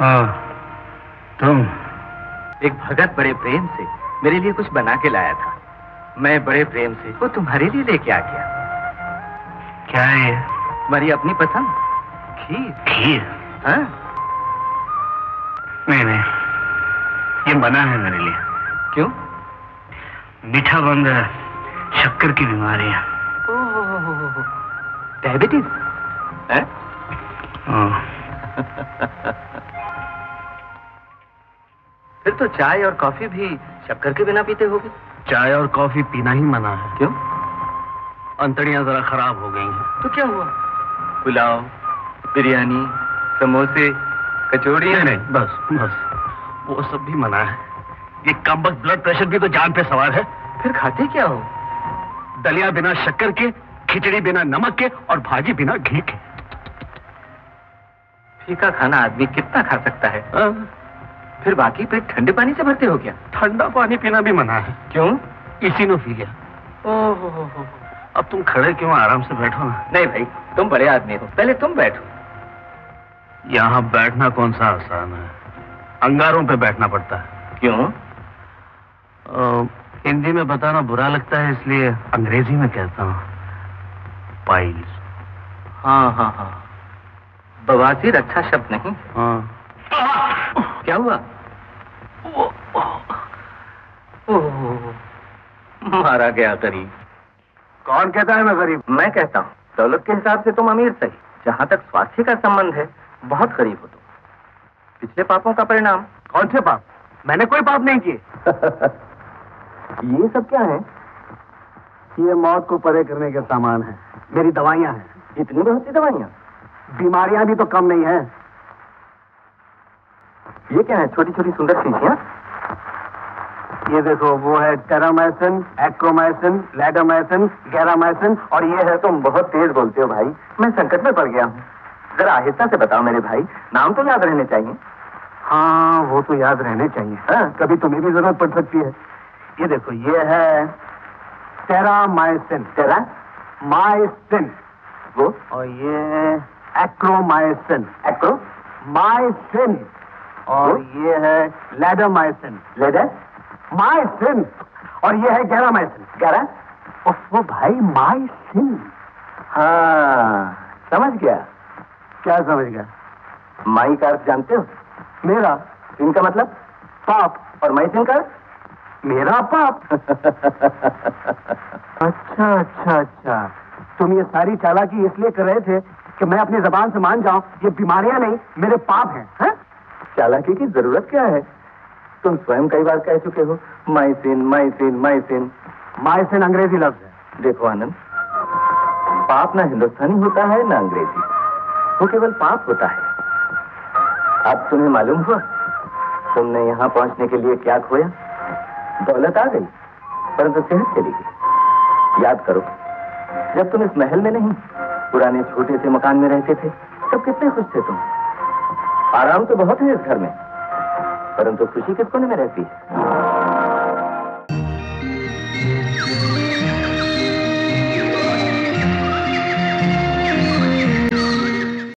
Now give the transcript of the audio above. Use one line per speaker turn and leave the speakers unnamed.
हाँ तुम।
एक भगत बड़े प्रेम से मेरे लिए कुछ बना के लाया था। मैं बड़े प्रेम से वो तुम्हारे लिए लेके आ गया।
क्या है
तुम्हारी अपनी पसंद। खीर
खीर
हाँ।
नहीं नहीं। ये बना है मेरे लिए।
क्यों?
मीठा बंद शक्कर की बीमारी है
डायबिटीज़ है?
हाँ,
फिर तो चाय और कॉफ़ी भी शक्कर के बिना पीते होगे।
चाय और कॉफ़ी पीना ही मना है।
क्यों?
अंतड़ियाँ जरा खराब हो गई हैं।
तो क्या हुआ? पुलाव बिरयानी समोसे कचौड़ी
नहीं नहीं बस बस। वो सब भी मना है। ये कम वक्त ब्लड प्रेशर भी तो जान पे सवार है।
फिर खाते क्या हो?
दलिया बिना शक्कर के खिचड़ी बिना नमक के और भाजी बिना घी के।
फीका खाना आदमी कितना खा सकता है?
हाँ,
फिर बाकी पेट ठंडे पानी से भरते हो क्या?
ठंडा पानी पीना भी मना है।
क्यों?
इसी गया
ओहो
अब तुम खड़े क्यों आराम से बैठो ना?
नहीं भाई तुम बड़े आदमी हो। पहले तुम बैठो।
यहाँ बैठना कौन सा आसान है? अंगारों पे बैठना पड़ता है।
क्यों?
हिंदी में बताना बुरा लगता है इसलिए अंग्रेज़ी में कहता हूँ पाइल्स।
हाँ हाँ हाँ। बवासीर अच्छा शब्द नहीं।
हाँ।
क्या हुआ? मारा गया गरीब।
कौन कहता है मैं गरीब?
मैं कहता हूँ दौलत के हिसाब से तुम अमीर सही। जहाँ तक स्वास्थ्य का संबंध है बहुत गरीब हो तुम। पिछले पापों का परिणाम।
कौन से पाप? मैंने कोई पाप नहीं किए।
ये सब क्या है?
ये मौत को परे करने के सामान है। मेरी दवाइयाँ हैं।
इतनी बहुत सी दवाइयाँ?
बीमारियाँ भी तो कम नहीं है।
ये क्या है? छोटी छोटी सुंदर शीशियाँ
ये देखो वो है टेरामाइसिन एक्रोमाइसिन लैडोमाइसिन गैरामाइसिन
और ये है तुम बहुत तेज बोलते हो भाई। मैं संकट में पड़ गया हूँ। जरा आहिस्ता से बताओ मेरे भाई नाम तो याद रहने चाहिए।
हाँ वो तो याद रहने चाहिए।
हाँ
कभी तुम्हें भी ज़रूरत पड़ सकती है। ये देखो ये है टेरामाइसिन
तेरा
माइसिन
वो?
और ये एक्रोमाइसिन
एक्रो
माइसिन और ये है लैडोमाइसिन
लेडर
माइसिन और ये है गैरामाइसिन
ग्यारह
वो भाई माइसिन
हाँ समझ गया।
क्या समझ गया?
माई का अर्थ जानते हो?
मेरा।
इनका मतलब?
पाप।
और माई सिंह का?
मेरा पाप। अच्छा अच्छा अच्छा। तुम ये सारी चालाकी इसलिए कर रहे थे कि मैं अपनी जबान से मान जाऊँ ये बीमारियाँ नहीं मेरे पाप हैं हैं?
चालाकी की ज़रूरत क्या है? तुम स्वयं कई बार कह चुके हो माइसिन माइसिन माइसिन।
माइसिन अंग्रेज़ी लफ्ज है।
देखो आनंद पाप ना हिंदुस्तानी होता है ना अंग्रेज़ी। वो केवल पाप होता है। अब तुम्हें मालूम हुआ तुमने यहाँ पहुँचने के लिए क्या खोया? दौलत आ गई परंतु सेहत चली गई। याद करो जब तुम इस महल में नहीं पुराने छोटे से मकान में रहते थे। तब कितने खुश थे तुम। आराम तो बहुत है इस घर में, परंतु खुशी किस कोने में रहती है